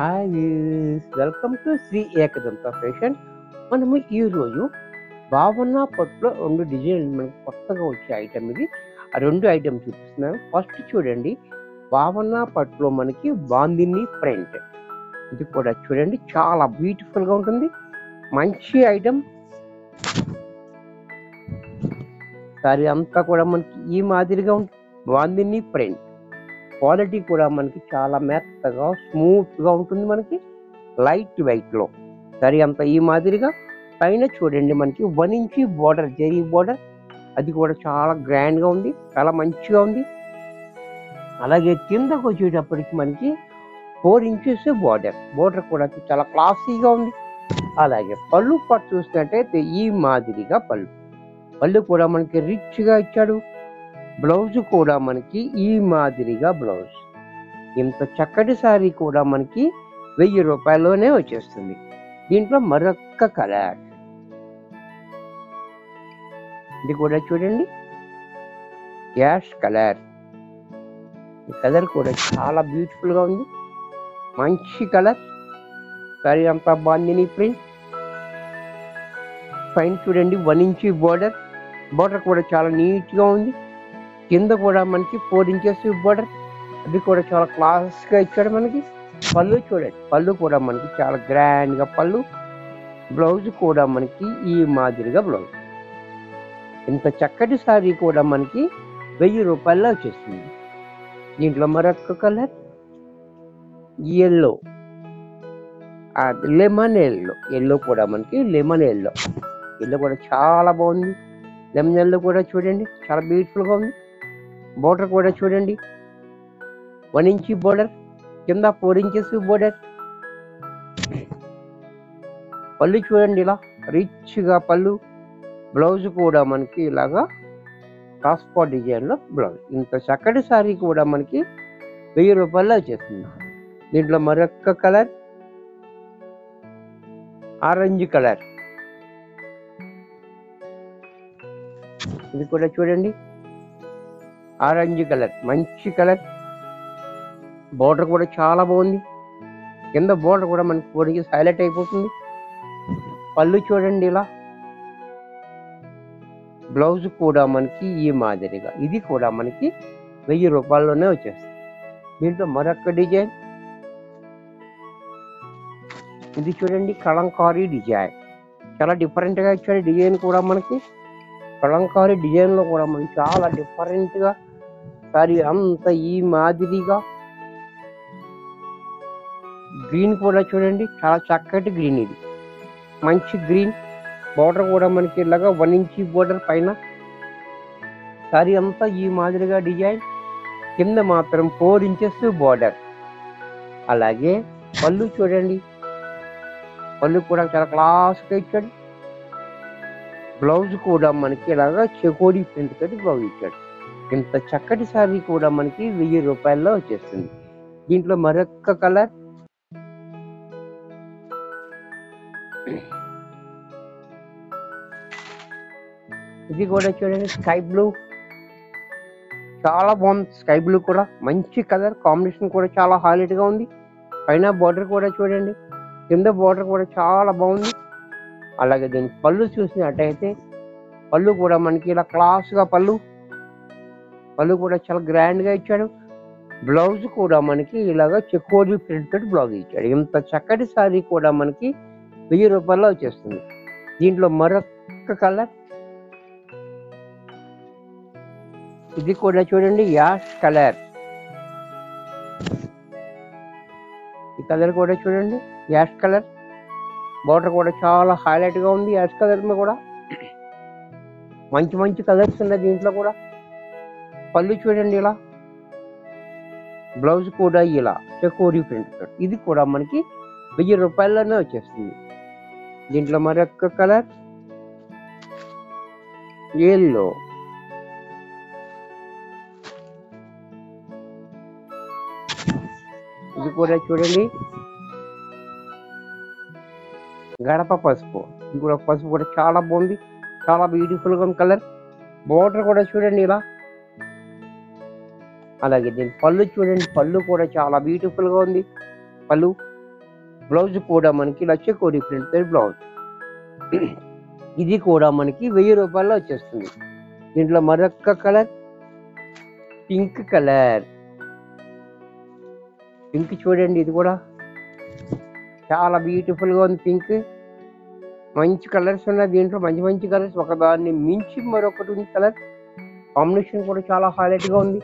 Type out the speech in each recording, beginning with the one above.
Hi views welcome to Shri Ekadanta fashion మనము ఈరోజు భావన పట్టులో రెండు డిజైన్లు మనకు కొత్తగా వచ్చే ఐటమ్ ఇది. ఆ రెండు ఐటమ్ చూపిస్తున్నాను. ఫస్ట్ చూడండి. భావన పట్టులో మనకి బాందిని ప్రింట్ ఇది కూడా చూడండి. చాలా బ్యూటిఫుల్గా ఉంటుంది. మంచి ఐటమ్ సారీ అంతా కూడా మనకి ఈ మాదిరిగా ఉంటుంది. బాందిని ప్రింట్ క్వాలిటీ కూడా మనకి చాలా మెత్తగా స్మూత్గా ఉంటుంది మనకి. లైట్ వెయిట్లో. సరే అంత ఈ మాదిరిగా. పైన చూడండి మనకి one inch border zari border. అది కూడా చాలా గ్రాండ్గా ఉంది. చాలా మంచిగా ఉంది. అలాగే కిందకు వచ్చేటప్పటికి మనకి ఫోర్ ఇంచెస్ బోర్డర్. బోర్డర్ కూడా చాలా క్లాసీగా ఉంది. అలాగే పళ్ళు పట్టు చూసినట్టయితే ఈ మాదిరిగా పళ్ళు. పళ్ళు కూడా మనకి రిచ్గా ఇచ్చాడు. బ్లౌజ్ కూడా మనకి ఈ మాదిరిగా బ్లౌజ్. ఇంత చక్కటి సారీ కూడా మనకి వెయ్యి రూపాయల్లోనే వచ్చేస్తుంది. దీంట్లో మరొక్క కలర్. ఇది కూడా చూడండి. Ash colour. ఈ కలర్ కూడా చాలా బ్యూటిఫుల్గా ఉంది. మంచి కలర్. సారీ అంతా బాగుంది ప్రింట్. పైన చూడండి వన్ ఇంచ్ బోర్డర్. బోర్డర్ కూడా చాలా నీట్గా ఉంది. కింద కూడా మనకి ఫోర్ ఇంచెస్ బోర్డర్ అది కూడా చాలా క్లాస్గా ఇచ్చాడు మనకి. పళ్ళు చూడండి. పళ్ళు కూడా మనకి చాలా గ్రాండ్గా పళ్ళు. బ్లౌజ్ కూడా మనకి ఈ మాదిరిగా బ్లౌజ్ ఇంత చక్కటి సారీ కూడా మనకి వెయ్యి రూపాయల్లో వచ్చేస్తుంది దీంట్లో మరొక colour yellow lemon yellow yellow కూడా మనకి లెమన్ ఎల్లో ఎల్లో కూడా చాలా బాగుంది. లెమన్ ఎల్లో కూడా చూడండి. చాలా బ్యూటిఫుల్గా ఉంది. బోర్డర్ కూడా చూడండి. వన్ ఇంచ్ బోర్డర్ కింద ఫోర్ ఇంచెస్ బోర్డర్. పళ్ళు చూడండి ఇలా రిచ్గా పళ్ళు. బ్లౌజ్ కూడా మనకి ఇలాగా ట్రాన్స్పోర్ట్ డిజైన్లో బ్లౌజ్. ఇంత చక్కటి శారీ కూడా మనకి వెయ్యి రూపాయల్లో వచ్చేస్తుంది దీంట్లో మరొక కలర్ ఆరెంజ్ కలర్. ఇది కూడా చూడండి. ఆరెంజ్ కలర్ మంచి కలర్. బోర్డర్ కూడా చాలా బాగుంది. కింద బోర్డర్ కూడా మనకి ఫోర్ హైలైట్ అయిపోతుంది. పళ్ళు చూడండి ఇలా. బ్లౌజ్ కూడా మనకి ఈ మాదిరిగా. ఇది కూడా మనకి వెయ్యి రూపాయల్లోనే వచ్చేస్తుంది. దీంట్లో మరొక డిజైన్. ఇది చూడండి కళంకారీ డిజైన్. చాలా డిఫరెంట్గా ఇచ్చాడు డిజైన్ కూడా మనకి. కళంకారీ డిజైన్లో కూడా మనకి చాలా డిఫరెంట్ గా అంత ఈ మాదిరిగా గ్రీన్ కూడా చూడండి చాలా చక్కటి గ్రీన్ ఇది. మంచి గ్రీన్ బోర్డర్ కూడా మనకి ఇలాగా వన్ ఇంచ్ బోర్డర్ పైన. సారీ అంతా ఈ మాదిరిగా డిజైన్ కింద మాత్రం ఫోర్ ఇంచెస్ బోర్డర్. అలాగే పళ్ళు చూడండి. పళ్ళు కూడా చాలా క్లాస్గా ఇచ్చాడు. బ్లౌజ్ కూడా మనకి ఇలాగా చెకోడి ప్రింట్ తోటి బ్లౌజ్ ఇచ్చాడు. ఇంత చక్కటి శారీ కూడా మనకి వెయ్యి రూపాయల్లో వచ్చేస్తుంది. దీంట్లో మరొక కలర్. ఇది కూడా చూడండి స్కై బ్లూ. చాలా బాగుంది స్కై బ్లూ కూడా. మంచి కలర్ కాంబినేషన్ కూడా చాలా హైలైట్గా ఉంది. పైన బార్డర్ కూడా చూడండి కింద బార్డర్ కూడా చాలా బాగుంది. అలాగే దీని పళ్ళు చూసినట్టయితే పళ్ళు కూడా మనకి ఇలా క్లాస్గా పళ్ళు పళ్ళు కూడా చాలా గ్రాండ్గా ఇచ్చాడు. బ్లౌజ్ కూడా మనకి ఇలాగా చెకోడి ప్రింటెడ్ బ్లౌజ్ ఇచ్చాడు. ఇంత చక్కటి సారీ కూడా మనకి వెయ్యి రూపాయల్లో వచ్చేస్తుంది. దీంట్లో మరొక కలర్ ఇది కూడా చూడండి యాష్ కలర్. ఈ కలర్ కూడా చూడండి యాష్ కలర్. బార్డర్ కూడా చాలా హైలైట్గా ఉంది యాష్ కలర్ కూడా. మంచి మంచి కలర్స్ ఉన్నాయి దీంట్లో కూడా. పళ్ళు చూడండి ఇలా. బ్లౌజ్ కూడా ఇలా చెకోరీ ప్రింట్ ఇది కూడా మనకి వెయ్యి రూపాయల్లోనే వచ్చేస్తుంది. దీంట్లో మరొక కలర్? ఎల్లో ఇది కూడా చూడండి. గడప పసుపు. ఇది కూడా పసుపు కూడా చాలా బాగుంది. చాలా బ్యూటిఫుల్గా ఉంది కలర్. బోర్డర్ కూడా చూడండి ఇలా. అలాగే దీని పళ్ళు చూడండి పళ్ళు కూడా చాలా బ్యూటిఫుల్గా ఉంది. పళ్ళు బ్లౌజ్ కూడా మనకి లచ్చకోడి ప్రింట్ బ్లౌజ్ ఇది కూడా మనకి వెయ్యి రూపాయల్లో వచ్చేస్తుంది. దీంట్లో మరొక కలర్ పింక్ కలర్ పింక్ చూడండి ఇది కూడా. చాలా బ్యూటిఫుల్గా గా ఉంది పింక్ మంచి కలర్స్ ఉన్నాయి దీంట్లో మంచి మంచి కలర్స్ ఒకదాన్ని మించి మరొకటి ఉంది కలర్ కాంబినేషన్ కూడా చాలా హైలైట్గా ఉంది.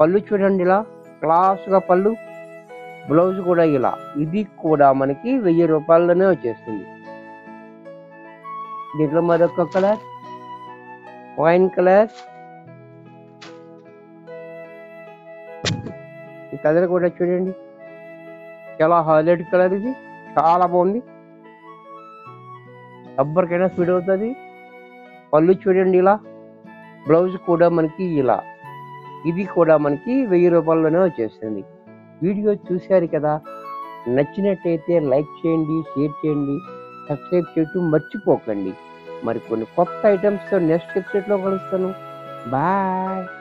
పళ్ళు చూడండి ఇలా. క్లాస్గా పళ్ళు బ్లౌజ్ కూడా ఇలా. ఇది కూడా మనకి వెయ్యి రూపాయల్లోనే వచ్చేస్తుంది. దీంట్లో మరొక కలర్ వైన్ కలర్. ఈ కలర్ కూడా చూడండి. చాలా హైలైట్ కలర్ ఇది. చాలా బాగుంది. ఎవరికైనా స్పీడ్ అవుతుంది. పళ్ళు చూడండి ఇలా. బ్లౌజ్ కూడా మనకి ఇలా. ఇది కూడా మనకి వెయ్యి రూపాయల్లోనే వచ్చేస్తుంది. వీడియో చూశారు కదా? నచ్చినట్టయితే లైక్ చేయండి షేర్ చేయండి సబ్స్క్రైబ్ చేయటం మర్చిపోకండి. మరి కొన్ని కొత్త ఐటమ్స్తో నెక్స్ట్ ఎపిసోడ్లో కలుస్తాను. బాయ్.